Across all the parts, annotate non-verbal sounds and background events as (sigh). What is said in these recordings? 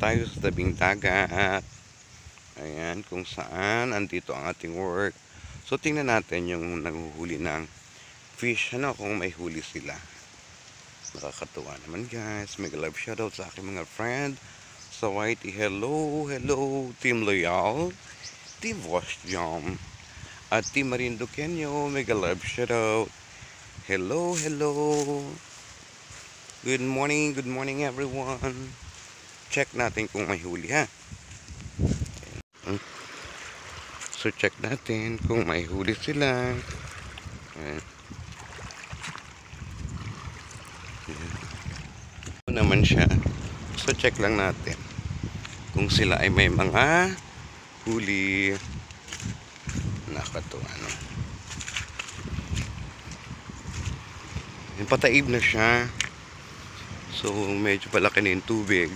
tayo sa tabing dagat. Ayan, kung saan andito ang ating work. So, tingnan natin yung nanguhuli ng fish, ano, kung may huli sila. Nakakatuwa naman guys. Mega love shoutout sa aking mga friend. So, Whitey, hello, hello, Team Loyal, Team Wash Jam, at Team Marindo Kenyo, mega love shoutout. Hello, hello. Good morning, good morning everyone. Check natin kung may huli ha. Ayan. So check natin kung may huli sila. Ayan. Ayan. Naman siya. So check lang natin kung sila ay may mga huli. Nakatuwa no. Ayan, Pataib na siya. So, medyo palaki na yung tubig.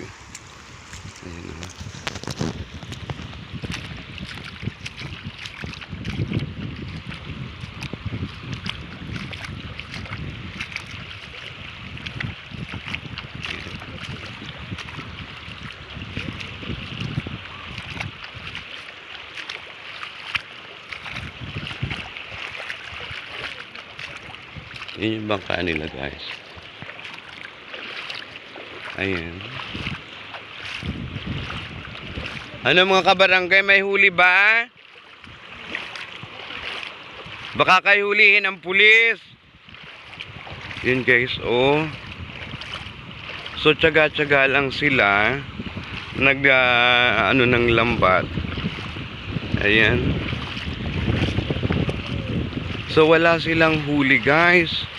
Yun yung bangka nila guys. Ayan. Ano mga kabarangay, may huli ba? Baka kayo hulihin ng pulis. Yun guys, oh. So, tsaga-tsaga lang sila. Nag, ah, ano, ng lambat. Ayan. So, wala silang huli, guys.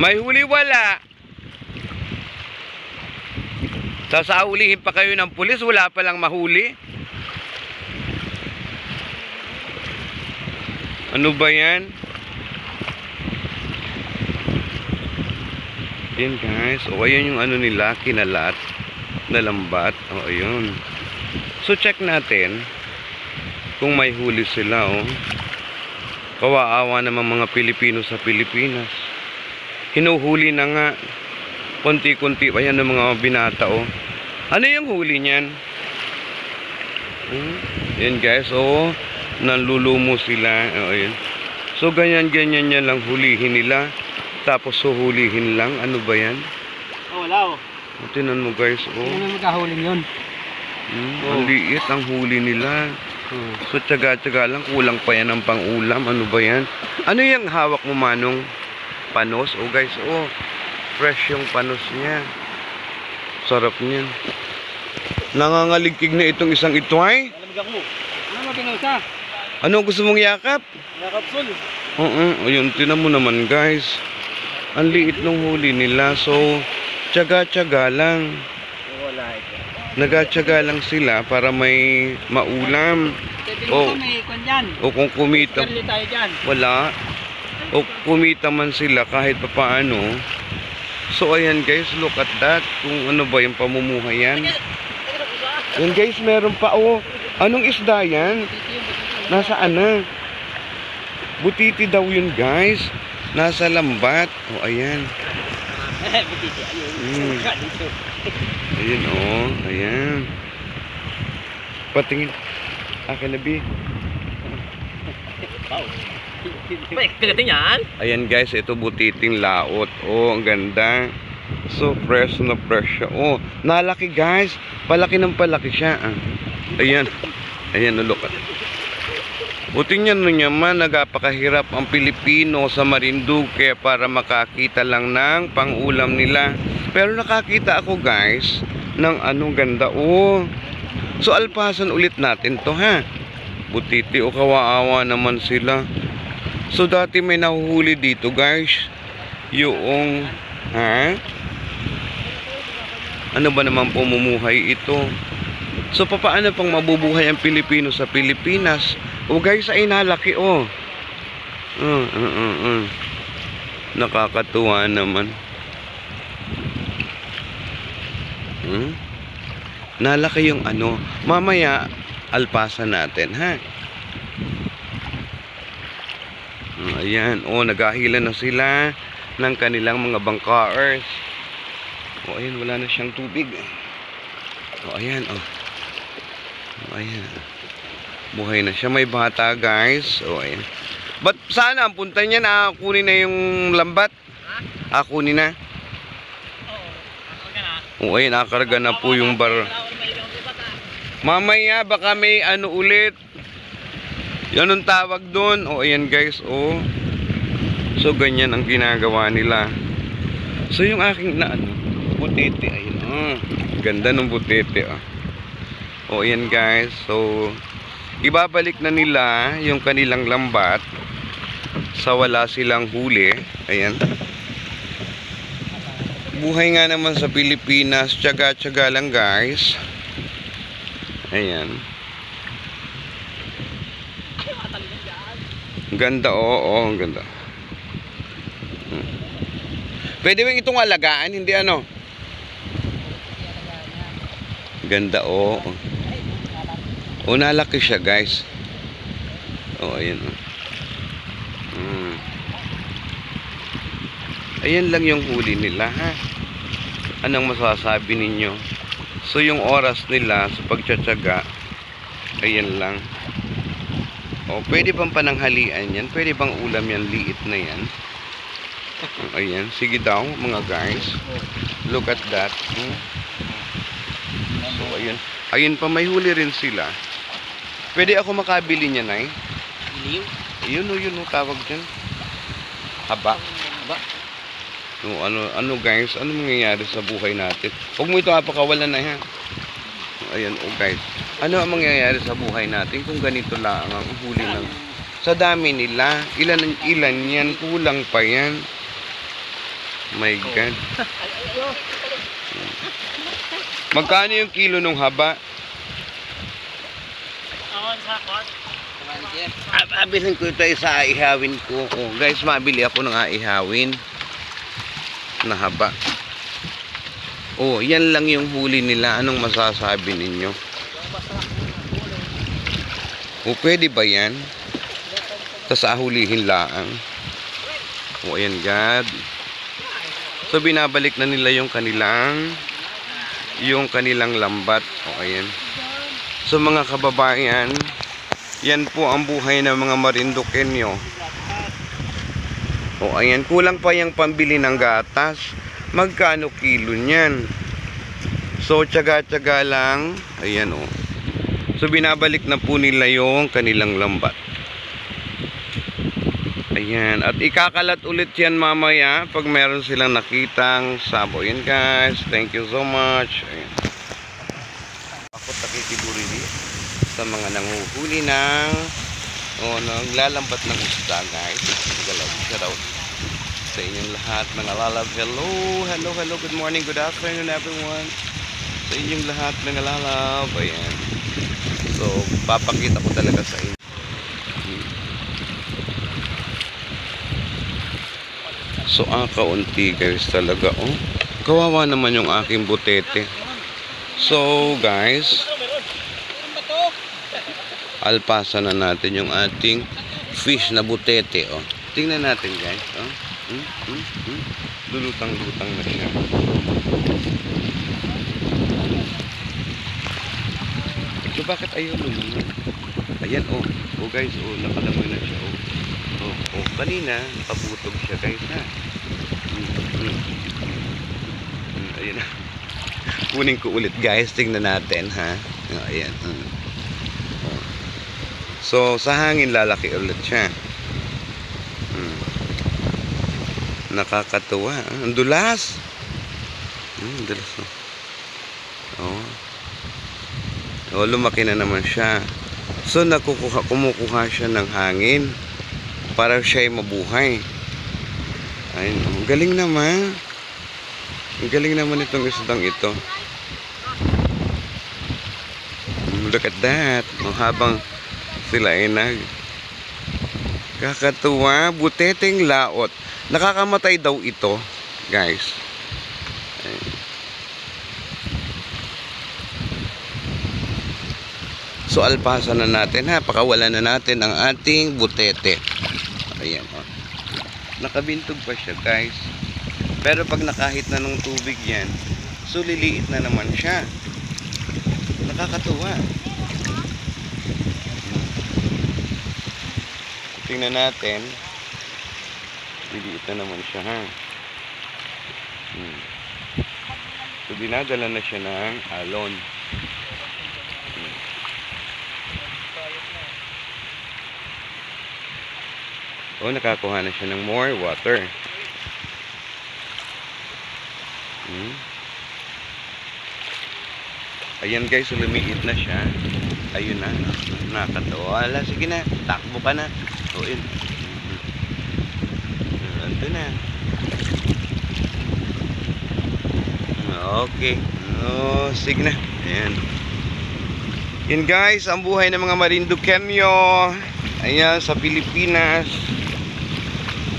May huli wala. Sasaulihin pa kayo ng pulis, wala pa lang mahuli. Ano ba yan? Yan guys. O ayan yung ano nila, kinalat na lambat. O ayun. So check natin kung may huli sila oh. Kawaawa naman mga Pilipino sa Pilipinas. Hinuhuli na nga. Konti-konti pa yan ng mga binata oh. Ano yung huli niyan? Hmm? Yan guys, oh. Nanlulumo sila. Oh, yan. So ganyan-ganyan yan lang hulihin nila. Tapos suhulihin lang. Ano ba yan? Oh, wala oh. O, Tinan mo guys, oh. Ano yung magkahuling yun? Hmm, Oh. Ang liit ang huli nila. So tsaga-tsaga lang, kulang pa yan ng pang-ulam. Ano ba yan? Ano yung hawak mo manong panos? Oh guys, oh. Fresh yung panos niya. Sarap niyan. Nangangaligkig na itong isang ito ay. Alam ako. Ano mo pinusa? Ano gusto mong yakap? Nakapsul. Oo, ayun, tinan mo naman guys. Ang liit ng huli nila. So, tsaga-tsaga lang. Wala ito. Nagatsaga lang sila para may maulam. Oh. Oh. O kung kumita, wala. O kumita man sila kahit papaano. So ayan guys, look at that. Kung ano ba yung pamumuhay yan. Yan guys, meron pa. Oh, anong isda yan? Nasaan na? Butiti daw yun guys. Nasa lambat. O ayan. Mm. Ayan oh, ayan. Patingin. Akin na. Wow. (laughs) Pwede kagating yan? Ayan guys, ito butiting laot. Oh, ang ganda. So fresh na fresh siya. Oh, nalaki guys. Palaki ng palaki siya. Ah. Ayan. Ayan, oh, look at. Buti niya no naman, nagapakahirap ang Pilipino sa Marinduque para makakita lang ng pangulam nila. Pero nakakita ako guys ng anong ganda. Oh, so alpasan ulit natin to ha. Butiti o kawaawa naman sila. So dati may nahuhuli dito guys. Yung ha? Ano ba naman pumumuhay ito? So papaano pang mabubuhay ang Pilipino sa Pilipinas? O guys ay nalaki oh. Uh, uh, uh, uh. Nakakatuwa naman. Hmm? Nalaki yung ano. Mamaya alpasan natin ha. Ayan, oh, naghahila na sila ng kanilang mga bangkaers. O, ayan, wala na siyang tubig. O, ayan, o. O, ayan. Buhay na siya. May bata, guys. O, ayan. Ba't sana ang punta niya na kunin na yung lambat? Ah, kunin na. O, ayan, nakarga na po yung bar. Mamaya, baka may ano ulit. Yan ang tawag doon. O, ayan, guys, o. So, ganyan ang ginagawa nila. So, yung aking na ano, butete, ayun, oh. Ganda ng butete, oh. O, ayan, guys. So, ibabalik na nila yung kanilang lambat sa wala silang huli. Ayan. Buhay nga naman sa Pilipinas, tsaga-tsaga lang, guys. Ayan. Ganda, oo, oo, ang ganda. Hmm. Pwede ba itong alagaan, hindi ano? Ganda, oo. Oh, nalaki siya, guys. Oh, ayan. Oh. Hmm. Ayan lang yung huli nila, ha? Anong masasabi ninyo? So, yung oras nila sa pagtsatsaga, ayan lang. O, pwede bang pananghalian yan? Pwede bang ulam yan? Liit na yan. Ayan. Sige daw, mga guys. Look at that. Hmm. So, ayun. Ayun pa, may huli rin sila. Pwede ako makabili niya, Nay? Iliw? Yun o, yun o, tawag dyan. Haba. No, ano, ano guys, ano mangyayari sa buhay natin? Huwag mo ito apakawalan na ha. Ayan, oh guys. Ano ang mangyayari sa buhay natin kung ganito lang ang huli ng... Sa dami nila, ilan, ilan yan, kulang pa yan. My God. (laughs) Magkano yung kilo ng haba? Abilin ko ito sa ihawin ko. Oh, guys, mabili ako ng aihawin na haba. Oh, yan lang yung huli nila. Anong masasabi ninyo? Oh, pwede ba yan? Tapos ahulihin laang. Oh, ayan, God. So, binabalik na nila yung kanilang yung kanilang lambat. Oh, ayan. So, mga kababayan, yan po ang buhay ng mga marindukenyo. O ayan, kulang pa yung pambili ng gatas. Magkano kilo niyan? So, tsaga-tsaga lang. Ayan o. So, binabalik na po nila yung kanilang lambat. Ayan. At ikakalat ulit yan mamaya pag meron silang nakitang sabo. Ayan guys. Thank you so much. Ayan. Ako takikiburi sa mga nanguhuli ng o naglalambat ng isda guys galaw shout out sa inyong lahat mga lalab hello hello hello. Good morning good afternoon everyone. Sa inyong lahat mga lalab ayan. So papakita ko talaga sa inyo. So ang kaunti guys talaga oh. Kawawa naman yung aking butete. So guys alpasa na natin yung ating fish na butete oh. Tingnan natin guys, oh. Lulutang-lutang na siya. So bakit ayaw lumunod? Ayan oh. Oh guys, oh nakalamoy na siya oh. Oh, oh kanina nakabutog siya guys ha. Hmm. Hmm, ayan na. Kunin ko ulit guys, tingnan natin ha. Oh, ayan. Hmm. So, sa hangin lalaki ulit siya. Hmm. Nakakatuwa. ah. Ang dulas. Hmm, dulas. Oh. Oh. Oh, lumaki na naman siya. So, nakukuha, kumukuha siya ng hangin para siya ay mabuhay. Ayun, ang galing naman. Ang galing naman itong isdang ito. Look at that. Oh, habang sila ay nag kakatuwa buteteng laot. Nakakamatay daw ito guys. So alpasa na natin ha? Pakawalan na natin ang ating butete. Ayan o nakabintog pa siya guys. Pero pag nakahit na ng tubig yan So, liliit na naman siya. Nakakatuwa. Tingnan natin. Liliit na naman siya, ha? Hmm. So, dinadala na siya ng alon. Hmm. O, nakakuha na siya ng more water. Hmm. Ayan guys, lumiit na siya. Ayun na, nakakatawa. Wala, sige na, takbo ka na. Yun. Mhm. Ando na. Okay. Oh, sige na. Ayan. Yan guys, ang buhay ng mga Marinduqueño. Ayan, sa Pilipinas.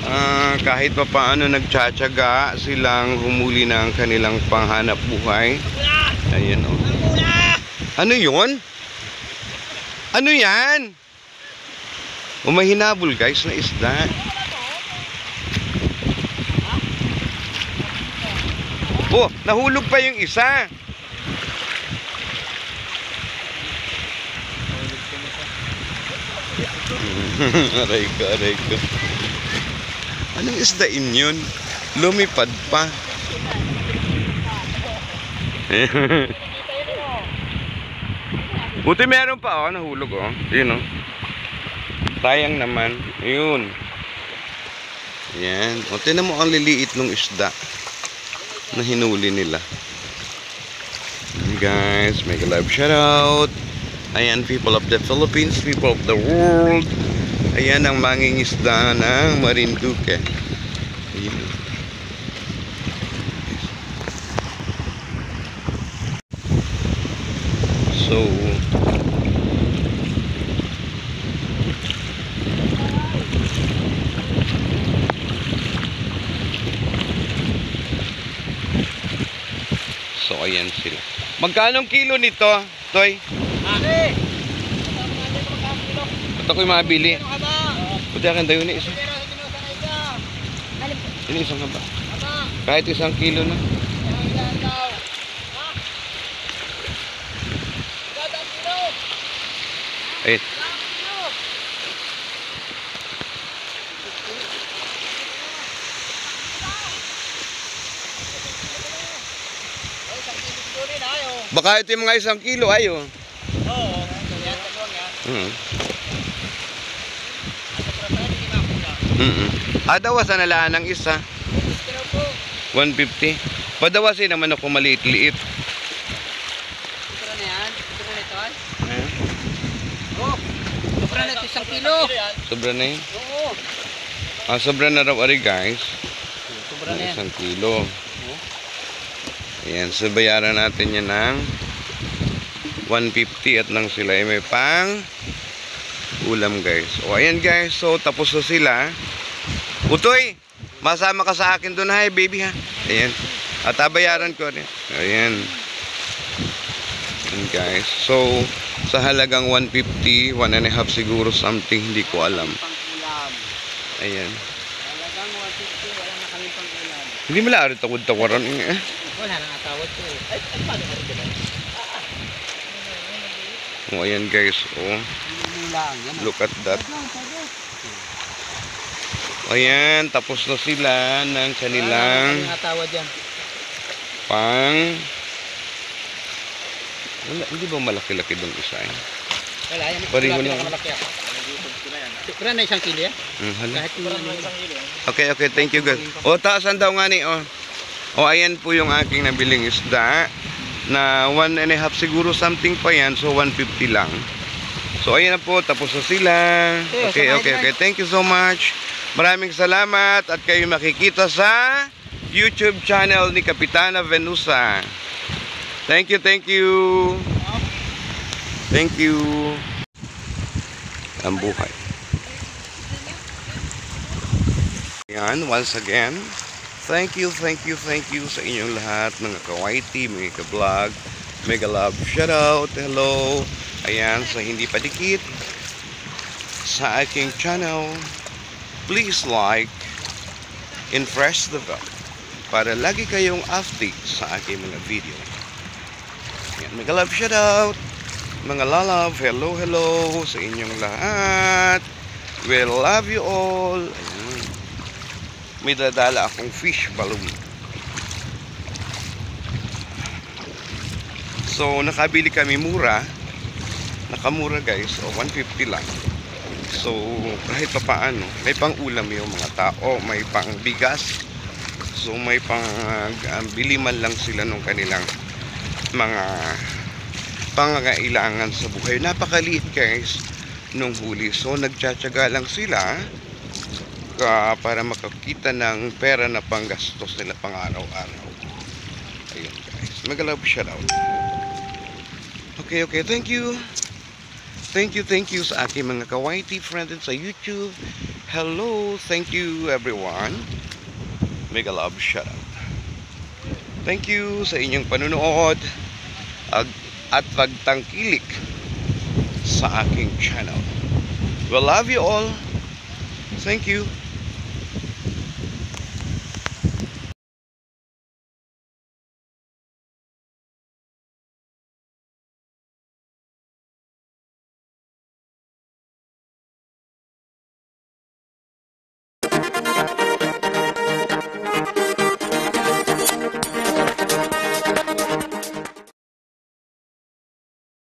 Ah, kahit pa paano nagtsatsaga silang humuli ng kanilang panghanap buhay. Ayan oh. Ano yon? Ano yan? Umahinabol guys na isda. Oh, nahulog pa yung isa. (laughs) aray ko, aray ko. Anong isdain yun? Lumipad pa. (laughs) Buti meron pa oh, nahulog oh. Yun oh. Sayang naman. Yun. Yan. O, tinan mo ang liliit ng isda na hinuli nila. Ayan, guys, make a live shout out. Ayan, people of the Philippines, people of the world. Ayan ang mangingisda ng Marinduque. Ayan. So, so ayan sila. Magkano kilo nito, Toy? Ate! Ito ko'y mabili. Buti akin tayo ni isa. Ini isang haba. Kahit isang kilo na. Ayun. Baka ito yung mga isang kilo, ayo. Oo, yan, dalawang yan. Mm. Pero Mm Adawasan na lang ng isa. po, 150. Padawasin naman ako maliit-liit. sobra na yan. Sobra na ito, ay. Ayan. Oo. Sobra na ito isang kilo. Sobra na yun. Oo. Ah, sobra na raw ari guys. Sobra na yan. isang kilo. Ayan, so bayaran natin yan ng 150 at nang sila ay may pang ulam guys. O ayan guys, so tapos na sila. Utoy, masama ka sa akin doon ha, baby ha. Ayan. At bayaran ko rin. Ayan. Ayan guys. So, sa halagang 150, one and a half siguro something, hindi ko alam. Ayan. Talagang 150, wala na kami pang ulam. Hindi mo lang tawad-tawaran. Eh. Wala nang atawad ko eh. Ay, ay, paano ka rin O ayan guys, oh. Look at that. Ayan, tapos na sila ng kanilang pang... Wala, hindi ba malaki-laki dong isa eh? Wala, yan. Pareho Wala, lang. Sobra na isang kilo yan. Hala. Kahit. Okay, okay, thank you guys. O, taasan daw nga ni, oh. O, ayan po yung aking nabiling isda na one and a half siguro something pa yan, so 150 lang. So, ayan na po, tapos na sila. Okay, okay, okay. Thank you so much. Maraming salamat at kayo makikita sa YouTube channel ni Kapitana Venusa. Thank you, thank you. Thank you. Ang buhay. Yan, once again, thank you, thank you, thank you sa inyong lahat mga kawaiti, mga ka-vlog, mega love, shout out, hello, ayan, sa hindi pa dikit, sa aking channel, please like, and press the bell, para lagi kayong update sa aking mga video. Yan, mega love shoutout. Mga lalove, hello, hello sa inyong lahat. We love you all. Ayan. May dadala akong fish balloon. So, nakabili kami mura. Nakamura guys. O, 150 lang. So, kahit pa paano, may pang ulam yung mga tao. May pang bigas. So, may pang uh, bili man lang sila nung kanilang mga pangangailangan sa buhay. Napakaliit guys nung huli. So, nagtsatsaga lang sila ka para makakita ng pera na panggastos nila pang araw-araw. Ayun guys. Mag-love shoutout. Okay, okay. Thank you. Thank you, thank you sa aking mga kawaiti friends sa YouTube. Hello, thank you everyone. Mega love shoutout. Thank you sa inyong panunood at pagtangkilik sa aking channel. Well, love you all. Thank you.